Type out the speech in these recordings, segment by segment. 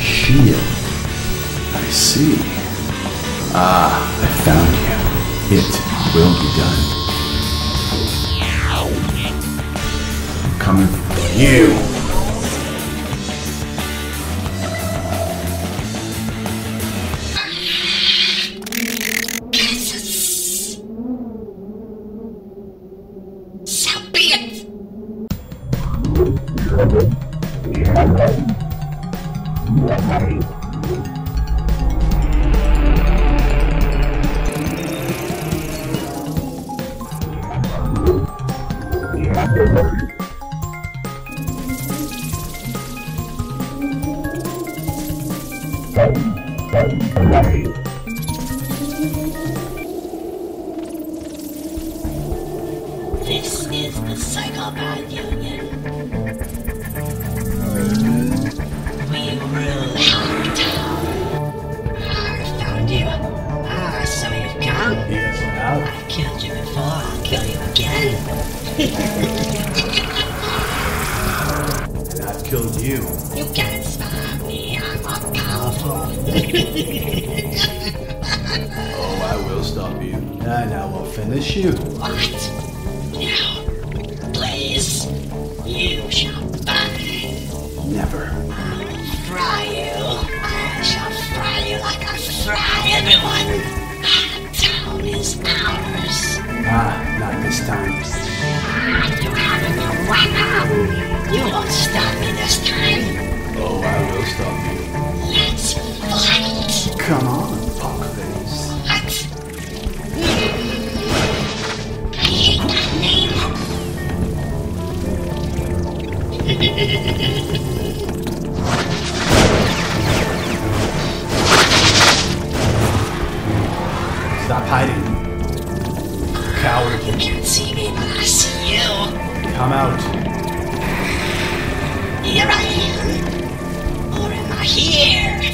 shield. I see. Ah, I found you. It will be done. I'm coming for you. This is the Psychobad Union. We rule Town. I found you. Ah, so you've come. Yes. I killed you before, I'll kill you again. And I've killed you. You can't Oh, I will stop you. And I will finish you. what? No. Please. You shall die. Never. I will fry you. I shall fry you like I fry everyone. Our town is ours. Ah, not this time. You have a new weapon. You won't stop me this time. Oh, I will stop you. Come on, Pockface. What? I hate that name. Stop hiding. Coward. You can't see me, but I see you. Come out. Here I am. Or am I here?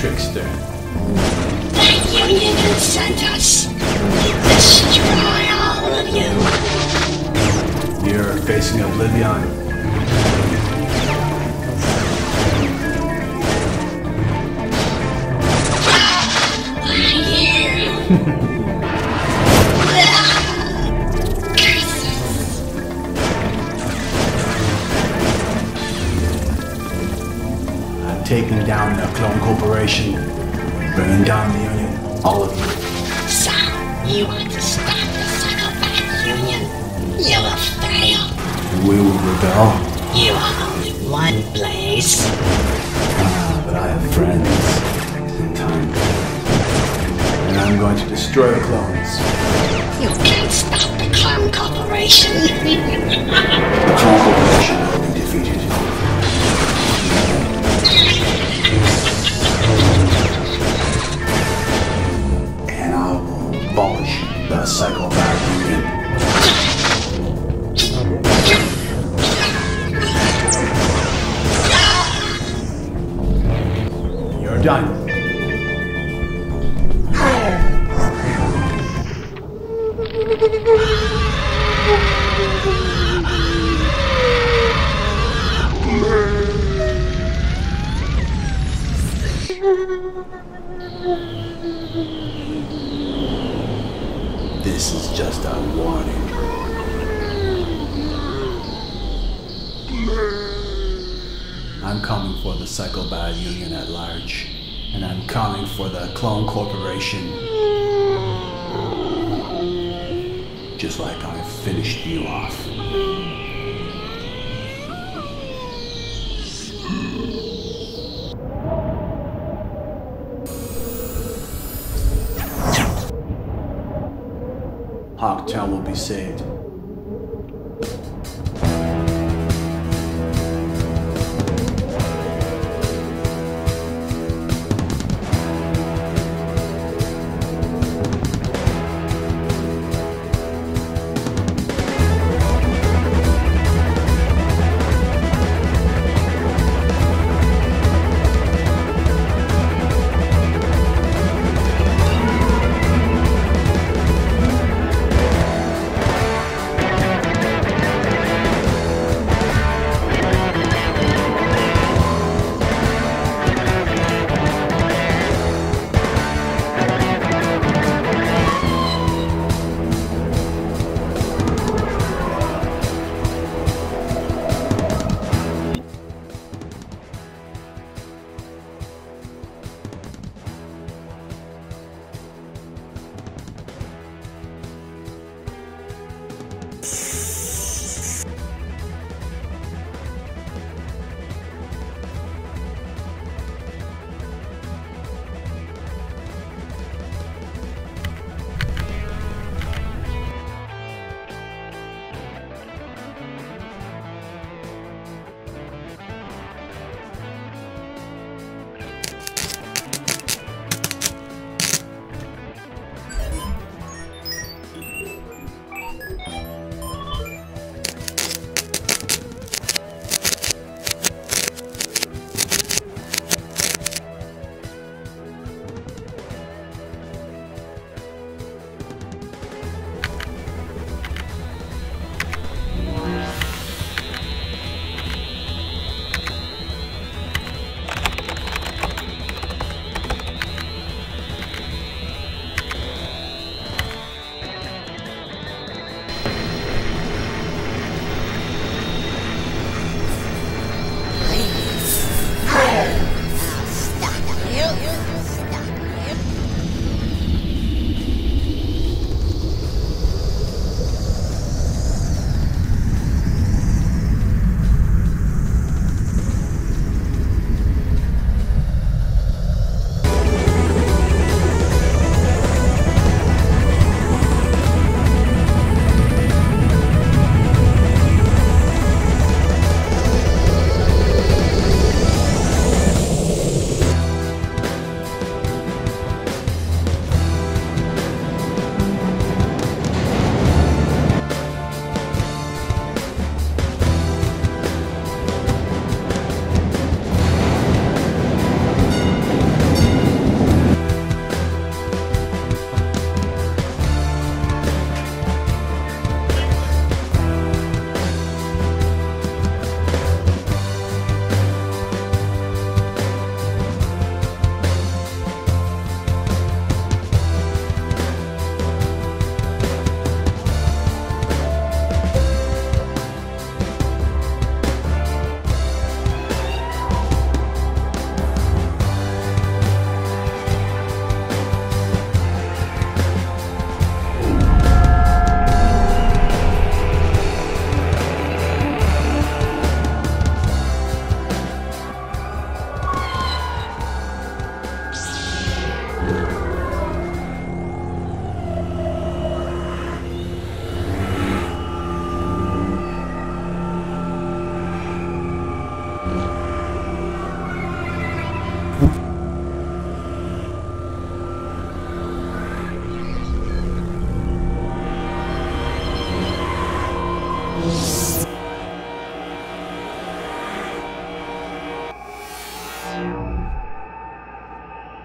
You trickster. The Union has sent us. Destroy all of you. You're facing oblivion. I hear you. Clone Corporation. Bringing down the Union. All of you. So, you want to stop the Psychobad Union? You will fail. We will rebel. You are only one place. Ah, but I have friends. In time. And I'm going to destroy the clones. You can't stop the Clone Corporation. The Clone Corporation will be defeated. This is just a warning. I'm coming for the Psychobad Union at large, and I'm coming for the Clone Corporation. Just like I finished you off. Hogtown will be saved.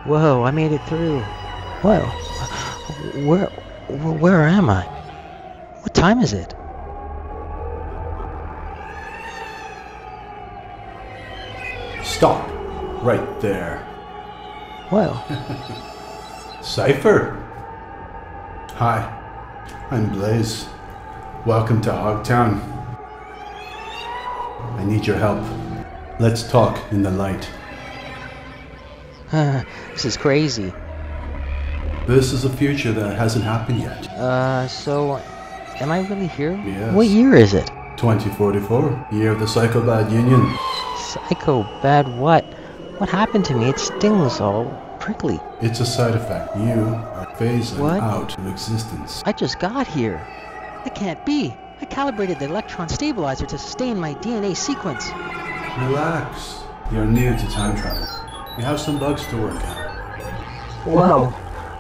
Whoa, I made it through. Whoa. Where, where, where am I? What time is it? Stop. Right there. Whoa. Syphyr. Hi, I'm Blaze. Welcome to Hogtown. I need your help. Let's talk in the light. this is crazy. This is a future that hasn't happened yet. Uh, so, am I really here? Yes. What year is it? 2044, year of the Psychobad Union. Psycho bad what? What happened to me? It stings all prickly. It's a side effect. You are phasing What? out of existence. I just got here. It can't be. I calibrated the electron stabilizer to sustain my DNA sequence. Relax. You're new to time travel. You have some bugs to work out. Whoa.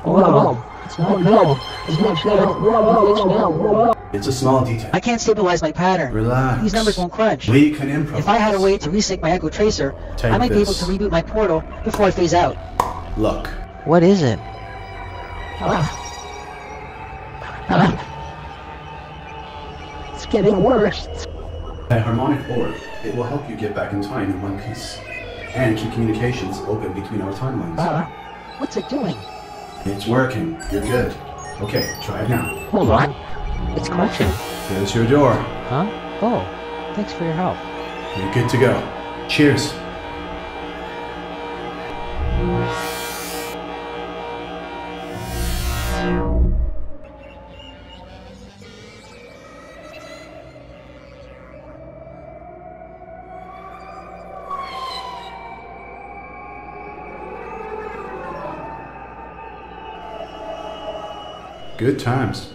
Whoa. It's not no. It's not no. Whoa, whoa, it's no. Whoa. It's a small detail. I can't stabilize my pattern. Relax. These numbers won't crunch. We can improvise. If I had a way to resync my Echo Tracer, Take I might be able to reboot my portal before I phase out. Look, What is it? It's getting worse. a harmonic orb. It will help you get back in time in one piece. And keep communications open between our timelines. Uh, what's it doing? It's working. You're good. Okay, try it now. Hold on. It's crunching. There's your door. Huh? Oh, thanks for your help. You're good to go. Cheers. Good times.